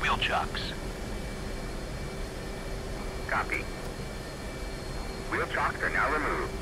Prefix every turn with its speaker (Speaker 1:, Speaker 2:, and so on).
Speaker 1: wheel chocks.
Speaker 2: Copy. Wheel chocks are now removed.